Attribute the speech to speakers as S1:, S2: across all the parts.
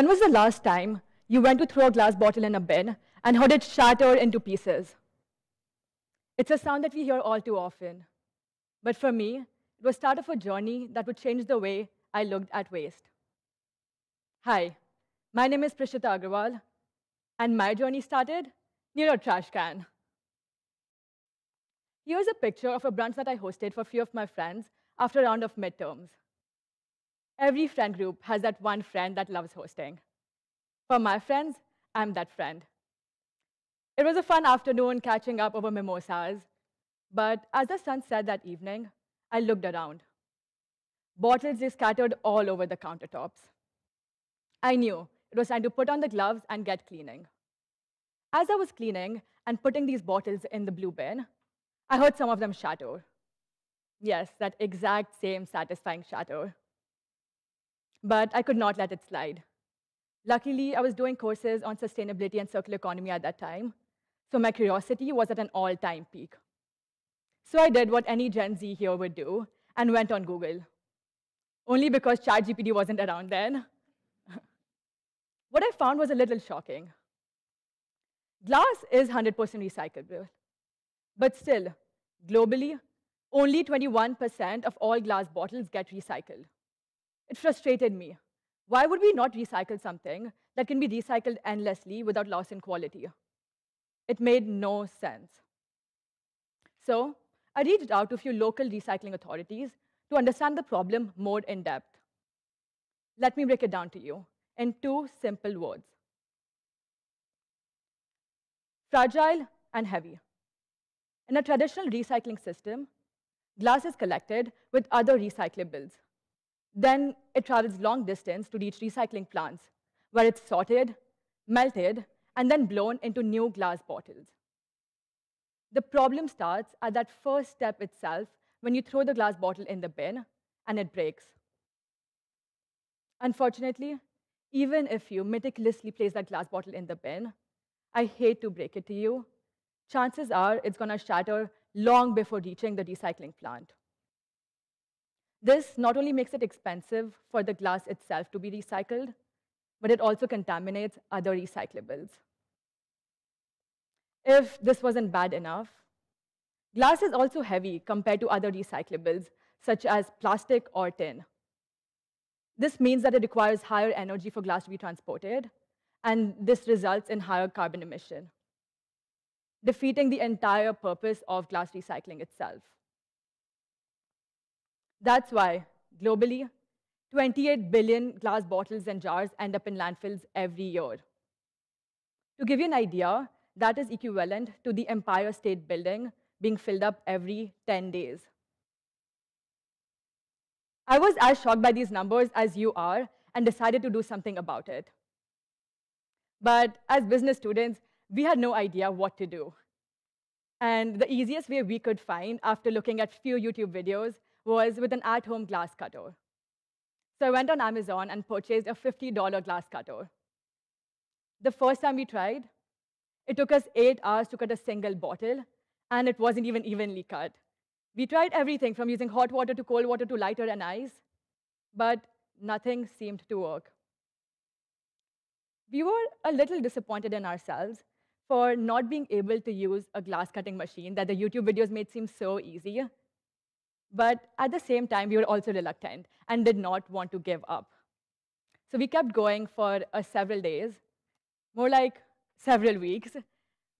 S1: When was the last time you went to throw a glass bottle in a bin and heard it shatter into pieces? It's a sound that we hear all too often. But for me, it was the start of a journey that would change the way I looked at waste. Hi, my name is Prishita Agarwal, and my journey started near a trash can. Here's a picture of a brunch that I hosted for a few of my friends after a round of midterms. Every friend group has that one friend that loves hosting. For my friends, I'm that friend. It was a fun afternoon catching up over mimosas, but as the sun set that evening, I looked around. Bottles were scattered all over the countertops. I knew it was time to put on the gloves and get cleaning. As I was cleaning and putting these bottles in the blue bin, I heard some of them shatter. Yes, that exact same satisfying shatter but I could not let it slide. Luckily, I was doing courses on sustainability and circular economy at that time, so my curiosity was at an all-time peak. So I did what any Gen Z here would do and went on Google. Only because ChatGPT wasn't around then. what I found was a little shocking. Glass is 100% recyclable, but still, globally, only 21% of all glass bottles get recycled. It frustrated me. Why would we not recycle something that can be recycled endlessly without loss in quality? It made no sense. So I reached out to a few local recycling authorities to understand the problem more in depth. Let me break it down to you in two simple words. Fragile and heavy. In a traditional recycling system, glass is collected with other recyclables, then it travels long distance to reach recycling plants, where it's sorted, melted, and then blown into new glass bottles. The problem starts at that first step itself when you throw the glass bottle in the bin and it breaks. Unfortunately, even if you meticulously place that glass bottle in the bin, I hate to break it to you, chances are it's going to shatter long before reaching the recycling plant. This not only makes it expensive for the glass itself to be recycled, but it also contaminates other recyclables. If this wasn't bad enough, glass is also heavy compared to other recyclables, such as plastic or tin. This means that it requires higher energy for glass to be transported, and this results in higher carbon emission, defeating the entire purpose of glass recycling itself. That's why, globally, 28 billion glass bottles and jars end up in landfills every year. To give you an idea, that is equivalent to the Empire State Building being filled up every 10 days. I was as shocked by these numbers as you are and decided to do something about it. But as business students, we had no idea what to do. And the easiest way we could find after looking at a few YouTube videos was with an at-home glass cutter. So I went on Amazon and purchased a $50 glass cutter. The first time we tried, it took us eight hours to cut a single bottle, and it wasn't even evenly cut. We tried everything from using hot water to cold water to lighter and ice, but nothing seemed to work. We were a little disappointed in ourselves for not being able to use a glass cutting machine that the YouTube videos made seem so easy. But at the same time, we were also reluctant and did not want to give up. So we kept going for uh, several days, more like several weeks.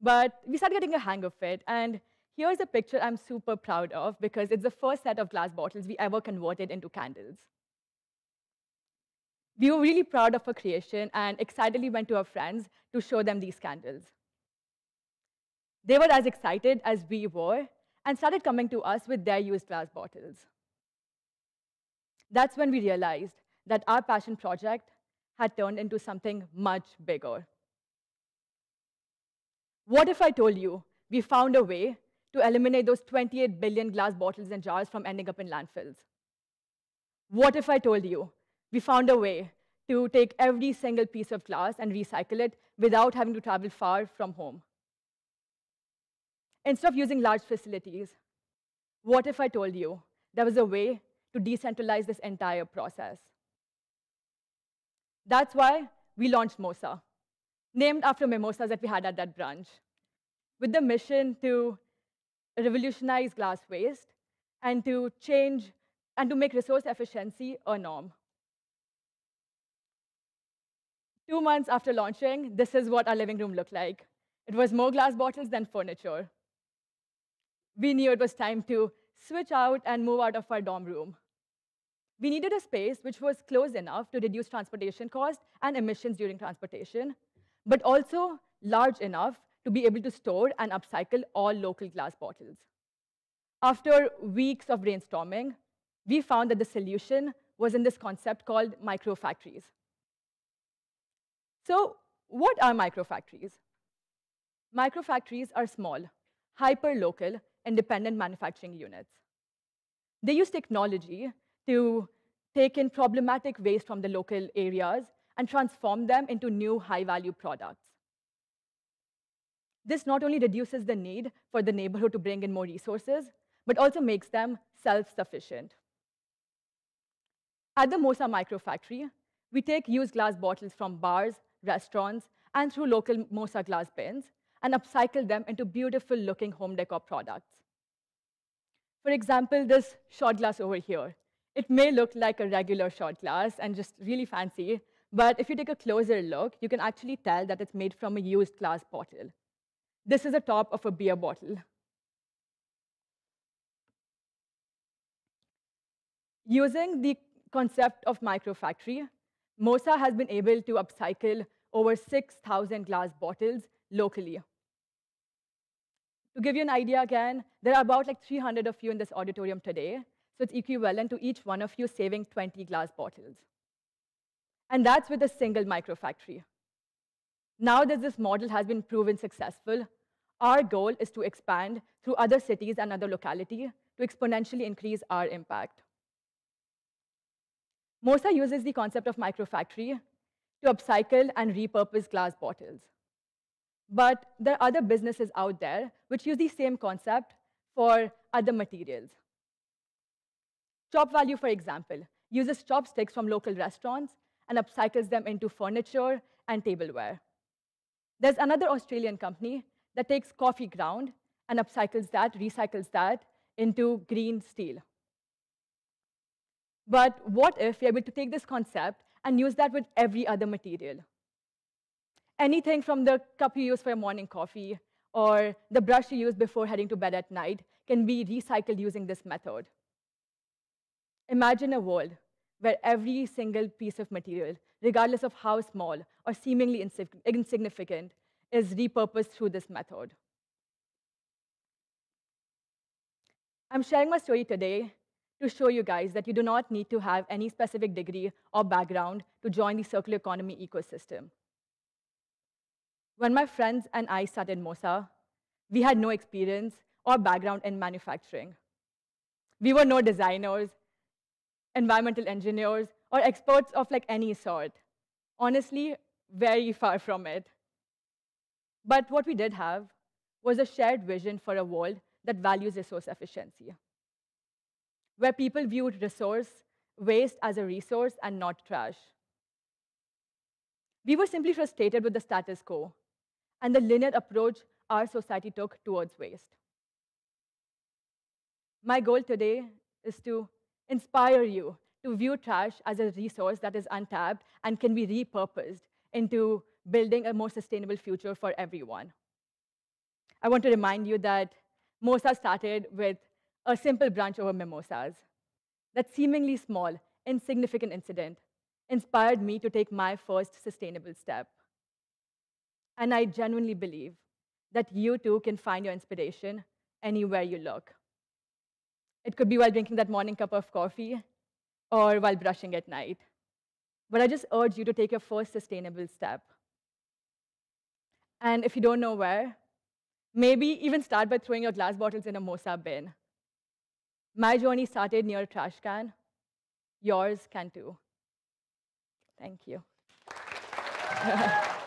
S1: But we started getting a hang of it. And here's a picture I'm super proud of because it's the first set of glass bottles we ever converted into candles. We were really proud of our creation and excitedly went to our friends to show them these candles. They were as excited as we were, and started coming to us with their used glass bottles. That's when we realized that our passion project had turned into something much bigger. What if I told you we found a way to eliminate those 28 billion glass bottles and jars from ending up in landfills? What if I told you we found a way to take every single piece of glass and recycle it without having to travel far from home? Instead of using large facilities, what if I told you there was a way to decentralize this entire process? That's why we launched Mosa, named after mimosas that we had at that brunch, with the mission to revolutionize glass waste and to change and to make resource efficiency a norm. Two months after launching, this is what our living room looked like. It was more glass bottles than furniture. We knew it was time to switch out and move out of our dorm room. We needed a space which was close enough to reduce transportation costs and emissions during transportation, but also large enough to be able to store and upcycle all local glass bottles. After weeks of brainstorming, we found that the solution was in this concept called microfactories. So what are microfactories? Microfactories are small, hyper-local, independent manufacturing units. They use technology to take in problematic waste from the local areas and transform them into new high-value products. This not only reduces the need for the neighborhood to bring in more resources, but also makes them self-sufficient. At the Mosa Microfactory, we take used glass bottles from bars, restaurants, and through local Mosa glass bins and upcycle them into beautiful looking home decor products. For example, this shot glass over here. It may look like a regular shot glass and just really fancy, but if you take a closer look, you can actually tell that it's made from a used glass bottle. This is the top of a beer bottle. Using the concept of microfactory, Mosa has been able to upcycle over 6,000 glass bottles locally. To give you an idea again, there are about like 300 of you in this auditorium today, so it's equivalent to each one of you saving 20 glass bottles. And that's with a single microfactory. Now that this model has been proven successful, our goal is to expand through other cities and other locality to exponentially increase our impact. Mosa uses the concept of microfactory to upcycle and repurpose glass bottles. But there are other businesses out there which use the same concept for other materials. ChopValue, for example, uses chopsticks from local restaurants and upcycles them into furniture and tableware. There's another Australian company that takes coffee ground and upcycles that, recycles that into green steel. But what if we're able to take this concept and use that with every other material? Anything from the cup you use for your morning coffee or the brush you use before heading to bed at night can be recycled using this method. Imagine a world where every single piece of material, regardless of how small or seemingly insignificant, is repurposed through this method. I'm sharing my story today to show you guys that you do not need to have any specific degree or background to join the circular economy ecosystem. When my friends and I started Mosa, we had no experience or background in manufacturing. We were no designers, environmental engineers, or experts of like any sort. Honestly, very far from it. But what we did have was a shared vision for a world that values resource efficiency where people viewed resource waste as a resource and not trash. We were simply frustrated with the status quo and the linear approach our society took towards waste. My goal today is to inspire you to view trash as a resource that is untapped and can be repurposed into building a more sustainable future for everyone. I want to remind you that Mosa started with a simple brunch over mimosas. That seemingly small, insignificant incident inspired me to take my first sustainable step. And I genuinely believe that you too can find your inspiration anywhere you look. It could be while drinking that morning cup of coffee or while brushing at night. But I just urge you to take your first sustainable step. And if you don't know where, maybe even start by throwing your glass bottles in a Mosa bin. My journey started near a trash can. Yours can too. Thank you.